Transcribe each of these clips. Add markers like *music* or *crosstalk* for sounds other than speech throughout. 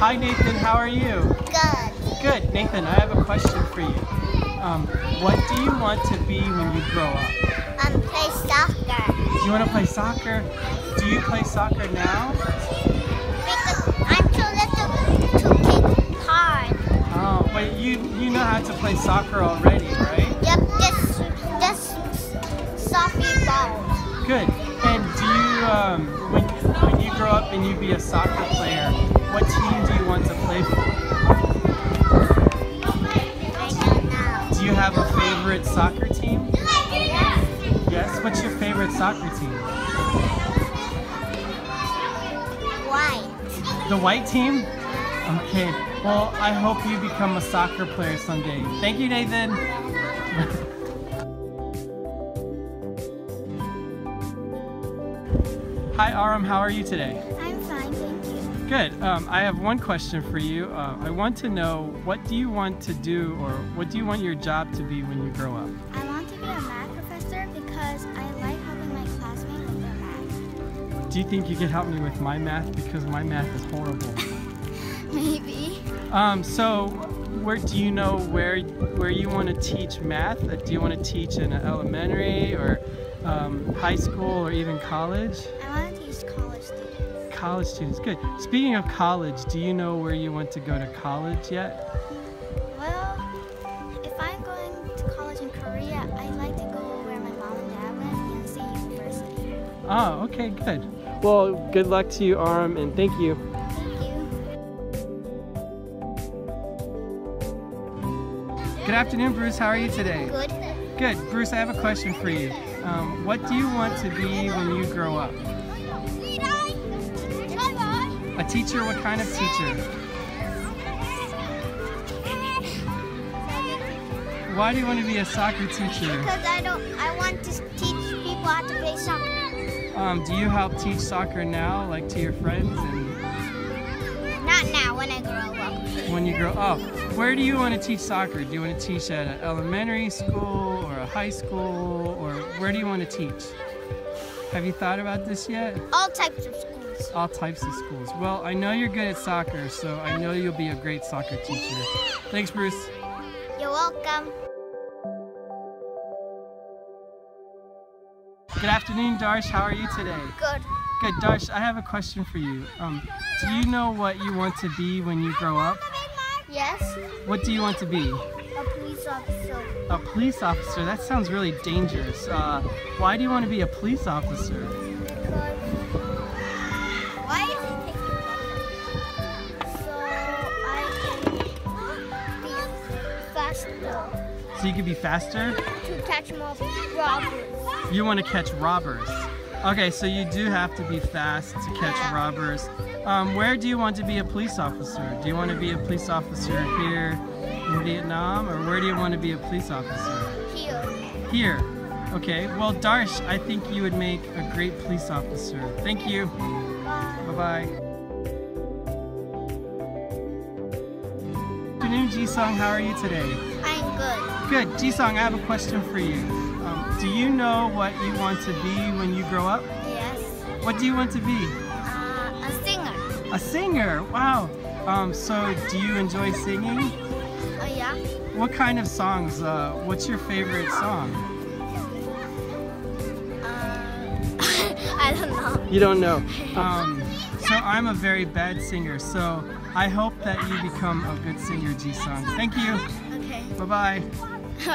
Hi Nathan, how are you? Good. Good. Nathan, I have a question for you. Um, what do you want to be when you grow up? Um, play soccer. Do you want to play soccer? Do you play soccer now? Because I'm too little to kick hard. Oh, but you you know how to play soccer already, right? Yep, just just softly ball. Good. And do you um, when when you grow up and you be a soccer player, what team do you want to play for? Do you have a favorite soccer team? Yes. What's your favorite soccer team? White. The white team? Okay. Well, I hope you become a soccer player someday. Thank you, Nathan. *laughs* Hi, Aram. How are you today? I'm. Good. Um, I have one question for you. Uh, I want to know what do you want to do or what do you want your job to be when you grow up? I want to be a math professor because I like helping my classmates with their math. Do you think you could help me with my math because my math is horrible? *laughs* Maybe. Um, so, where do you know where where you want to teach math? Do you want to teach in elementary or um, high school or even college? College students, good. Speaking of college, do you know where you want to go to college yet? Well, if I'm going to college in Korea, I'd like to go where my mom and dad went, Yonsei University. Oh, okay, good. Well, good luck to you, Aram, and thank you. Thank you. Good afternoon, Bruce. How are you today? Good. Good. Bruce, I have a question for you. Um, what do you want to be when you grow up? A teacher? What kind of teacher? Why do you want to be a soccer teacher? Because I don't, I want to teach people how to play soccer. Um, do you help teach soccer now, like to your friends, and Not now, when I grow up. when you grow up? Where do you want to teach soccer? Do you want to teach at an elementary school or a high school, or where do you want to teach? Have you thought about this yet? All types of schools. All types of schools. Well, I know you're good at soccer, so I know you'll be a great soccer teacher. Thanks, Bruce. You're welcome. Good afternoon, Darsh. How are you today? Good. Good, Darsh. I have a question for you. Um, do you know what you want to be when you grow up? Yes, What do you want to be? a police officer. A police officer. That sounds really dangerous. Uh, why do you want to be a police officer? So you could be faster? to catch more robbers. You want to catch robbers. Okay, so you do have to be fast to catch Yeah. robbers. Um, where do you want to be a police officer? Do you want to be a police officer here in Vietnam, or where do you want to be a police officer? Here. Here. Okay, well, Darsh, I think you would make a great police officer. Thank you. Bye. Bye-bye. Good afternoon, Jisung. How are you today? I'm good. Good. Jisung, I have a question for you. Um, do you know what you want to be when you grow up? Yes. What do you want to be? Uh, a singer. A singer. Wow. Um, so, do you enjoy singing? Oh yeah. What kind of songs? Uh, what's your favorite song? Uh, *laughs* I don't know. You don't know. Um, so, I'm a very bad singer. So, I hope that you become a good singer, Jisung. Thank you. Okay. Bye bye. Bye. *laughs*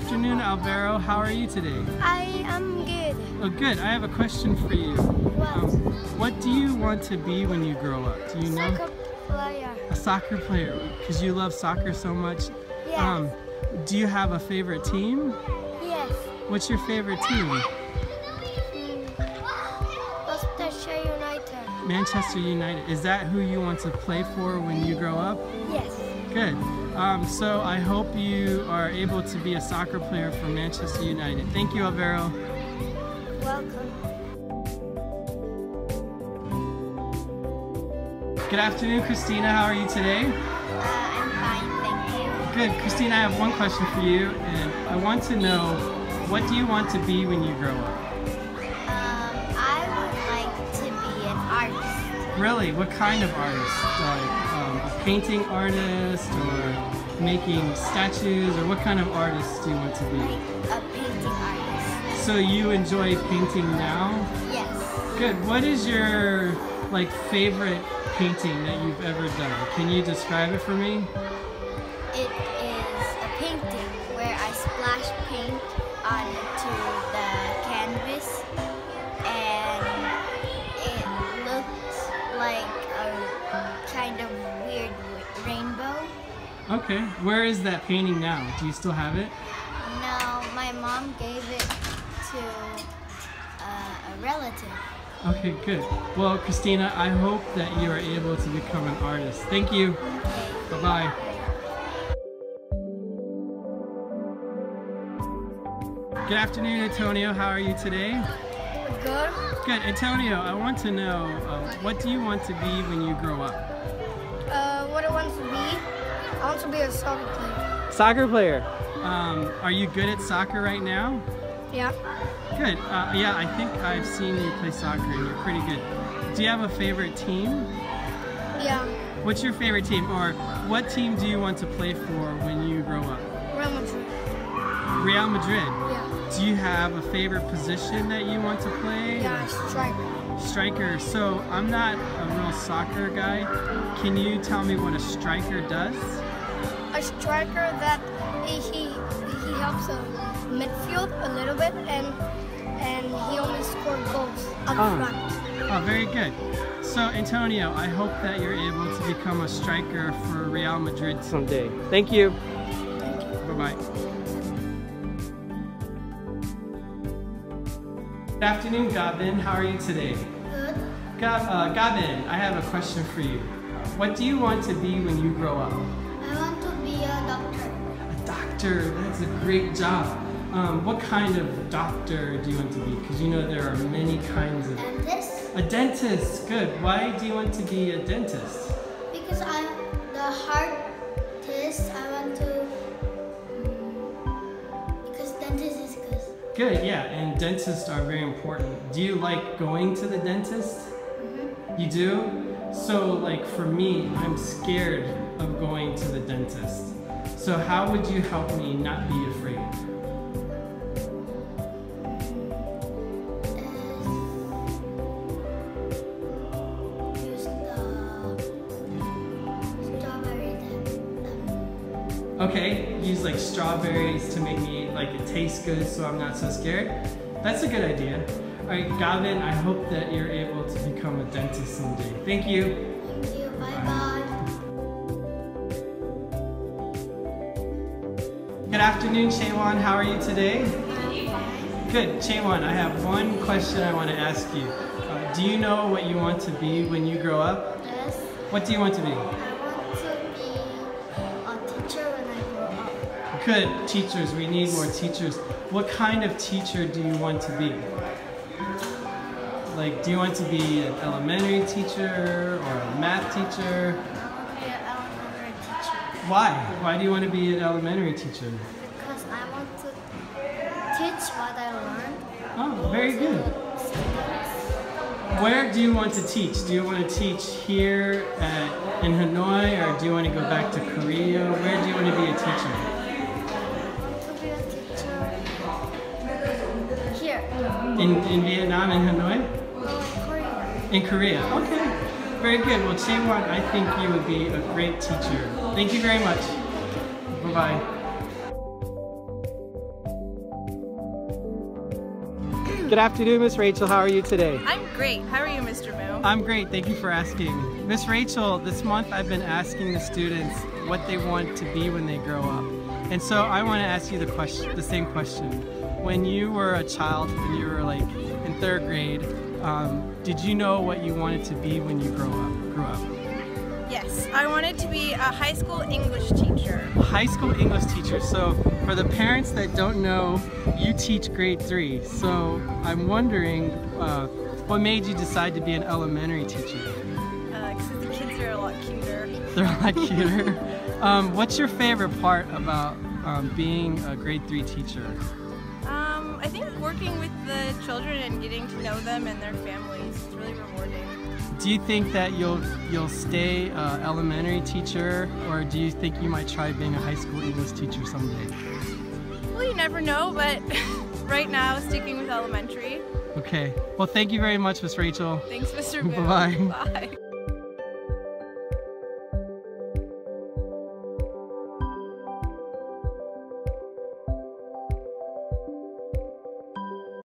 Afternoon, Alvaro. How are you today? I am good. Oh, good. I have a question for you. Um, what do you want to be when you grow up? Do you know? Soccer player. A soccer player, because you love soccer so much. Yes. Um, do you have a favorite team? yes. What's your favorite team? Manchester United. Is that who you want to play for when you grow up? Yes. Good. Um, so I hope you are able to be a soccer player for Manchester United. Thank you, Alvaro. Welcome. Good afternoon, Christina. How are you today? Uh, I'm fine, thank you. Good. Christina, I have one question for you, and I want to know what do you want to be when you grow up? Really? What kind of artist? Like um, a painting artist or making statues or what kind of artist do you want to be? A painting artist. So you enjoy painting now? Yes. Good. What is your like favorite painting that you've ever done? Can you describe it for me? It Okay. Where is that painting now? Do you still have it? No, my mom gave it to uh, a relative. Okay, good. Well, Christina, I hope that you are able to become an artist. Thank you. Okay. Bye-bye. Good afternoon, Antonio. How are you today? Good. Good. Antonio, I want to know, uh, what do you want to be when you grow up? Uh, what I want to be? I want to be a soccer player. Soccer player. Um, are you good at soccer right now? Yeah. Good. Uh, yeah, I think I've seen you play soccer and you're pretty good. Do you have a favorite team? Yeah. What's your favorite team? Or what team do you want to play for when you grow up? Real Madrid. Real Madrid. Yeah. Do you have a favorite position that you want to play? Yeah, striker. Striker. So I'm not a real soccer guy. Can you tell me what a striker does? A striker that he he, he helps a midfield a little bit and and he only scored goals up Oh. front. Oh, very good. So Antonio, I hope that you're able to become a striker for Real Madrid someday. Thank you. Bye-bye. Good afternoon, Gavin. How are you today? Good. Gav, uh, Gavin, I have a question for you. What do you want to be when you grow up? Doctor. That's a great job. Um, what kind of doctor do you want to be? Because you know there are many kinds of. This A dentist. Good. Why do you want to be a dentist? because I'm the heart test. I want to mm, because dentist is good. Good. Yeah, and dentists are very important. Do you like going to the dentist? You do? So, like for me, I'm scared of going to the dentist. So, how would you help me not be afraid? Is use the strawberry then. Okay, use like strawberries to make me like it taste good so I'm not so scared. That's a good idea. All right, Gavin, I hope that you're able to become a dentist someday. Thank you. Thank you. Bye Good afternoon, Chaewon. How are you today? Good. Chaewon, I have one question I want to ask you. Uh, do you know what you want to be when you grow up? Yes. What do you want to be? I want to be a teacher when I grow up. Good. Teachers. We need more teachers. What kind of teacher do you want to be? Like, do you want to be an elementary teacher or a math teacher? I want to be an elementary teacher Why? Why do you want to be an elementary teacher? because I want to teach what I learned Oh, very good. Where do you want to teach? Do you want to teach here at, in Hanoi or do you want to go back to Korea? Where do you want to be a teacher? I want to be a teacher here In, in Vietnam, in Hanoi? in Korea. In Korea. Okay. Very good. Well, Chaewon, I think you would be a great teacher. Thank you very much. Bye-bye. Good afternoon, Miss Rachel. How are you today? I'm great. How are you, Mr. Moo? I'm great. Thank you for asking. Miss Rachel, this month I've been asking the students what they want to be when they grow up. And so I want to ask you the question, the same question. When you were a child, when you were like in third grade, um, did you know what you wanted to be when you grow up? Grew up. Yes, I wanted to be a high school English teacher. High school English teacher. So for the parents that don't know, you teach grade three. So I'm wondering, uh, what made you decide to be an elementary teacher? Because Uh, the kids are a lot cuter. *laughs* They're a lot cuter. *laughs* Um, what's your favorite part about um, being a grade three teacher? Working with the children and getting to know them and their families. It's really rewarding. Do you think that you'll you'll stay a elementary teacher, or do you think you might try being a high school English teacher someday? Well, you never know, but *laughs* right now, sticking with elementary. Okay. Well, thank you very much, Miss Rachel. Thanks, Mr. Bill. *laughs* Bye-bye. Bye.